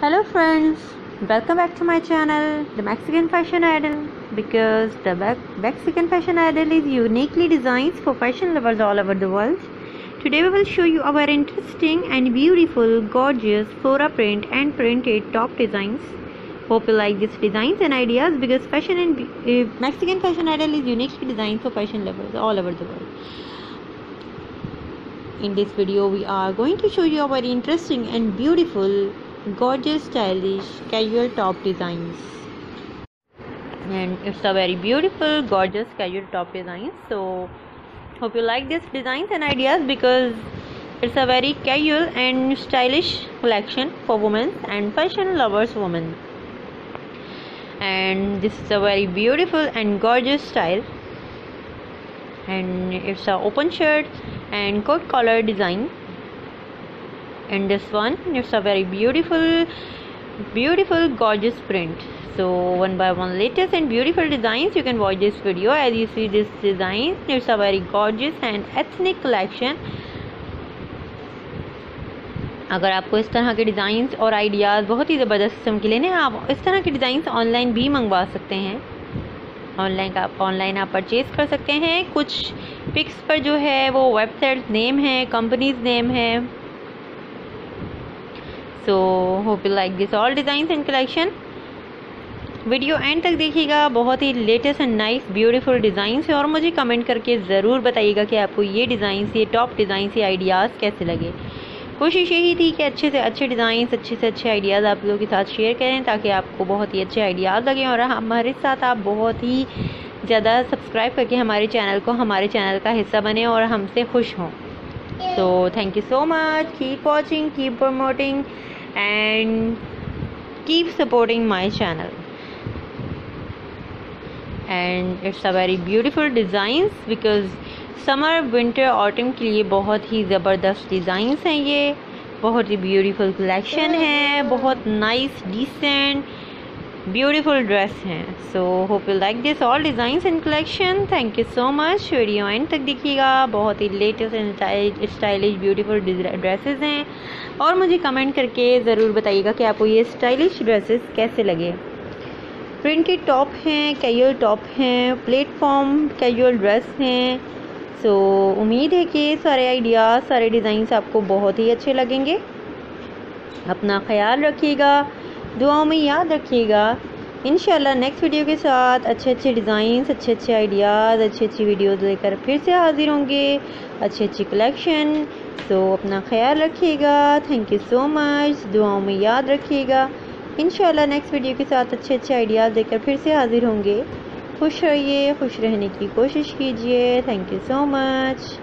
Hello friends, welcome back to my channel, The Mexican Fashion Idol. Because the Mexican Fashion Idol is uniquely designed for fashion lovers all over the world. Today we will show you our interesting and beautiful, gorgeous flora print and printed top designs. Hope you like these designs and ideas because fashion and uh, Mexican Fashion Idol is uniquely designed for fashion lovers all over the world. In this video we are going to show you our interesting and beautiful gorgeous stylish casual top designs. And it's a very beautiful gorgeous casual top design. So hope you like these designs and ideas because it's a very casual and stylish collection for women and fashion lovers women. And this is a very beautiful and gorgeous style. And it's a open shirt and coat collar design and this one it's a very beautiful beautiful gorgeous print so one by one latest and beautiful designs you can watch this video as you see this design it's a very gorgeous and ethnic collection अगर आपको इस तरह के designs और ideas बहुत ही ज़बरदस्त किस्म के लेने हैं आप इस तरह के डिज़ाइंस ऑनलाइन भी मंगवा सकते हैं ऑनलाइन का ऑनलाइन आप परचेज़ कर सकते हैं कुछ पिक्स पर जो है वो वेबसाइट नेम है कंपनीज़ नेम है so hope you like this all design and collection video end तक देखिएगा। बहुत ही latest and nice beautiful design है और मुझे कमेंट करके ज़रूर बताइएगा कि आपको ये डिज़ाइन ये टॉप डिज़ाइन ये आइडियाज़ कैसे लगे। कोशिश यही थी कि अच्छे से अच्छे डिज़ाइंस अच्छे से अच्छे आइडियाज़ आप लोगों के साथ शेयर करें ताकि आपको बहुत ही अच्छे आइडियाज़ लगें और हमारे साथ आप बहुत ही ज़्यादा सब्सक्राइब करके हमारे चैनल को, हमारे चैनल का हिस्सा बने और हमसे खुश हों। तो thank you so much keep watching keep promoting and keep supporting my channel and it's a very beautiful designs because summer winter autumn के लिए बहुत ही ज़बरदस्त डिज़ाइंस हैं ये बहुत ही ब्यूटीफुल कलेक्शन है बहुत नाइस डिसेंट ब्यूटीफुल ड्रेस हैं. So hope you like this all designs and collection thank you so much video end तक देखिएगा. बहुत ही latest and stylish beautiful dresses हैं. और मुझे कमेंट करके ज़रूर बताइएगा कि आपको ये स्टाइलिश ड्रेसेस कैसे लगे. प्रिंटेड टॉप हैं कैजुअल टॉप हैं प्लेटफॉर्म कैजुअल ड्रेस हैं. सो so, उम्मीद है कि सारे आइडियाज़ सारे डिज़ाइंस आपको बहुत ही अच्छे लगेंगे. अपना ख्याल रखिएगा. दुआओं में याद रखिएगा। इन नेक्स्ट वीडियो के साथ अच्छे अच्छे डिज़ाइंस अच्छे अच्छे आइडियाज़ अच्छी अच्छी वीडियोज़ लेकर फिर से हाज़िर होंगे। अच्छी अच्छी कलेक्शन तो अपना ख्याल रखिएगा। थैंक यू सो मच दुआओं में याद रखिएगा। इन नेक्स्ट वीडियो के साथ अच्छे अच्छे आइडियाज़ लेकर फिर से हाज़िर होंगे। खुश रहिए, खुश रहने की कोशिश कीजिए। Thank you so much